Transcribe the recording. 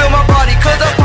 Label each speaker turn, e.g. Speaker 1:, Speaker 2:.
Speaker 1: feel my body, cause I'm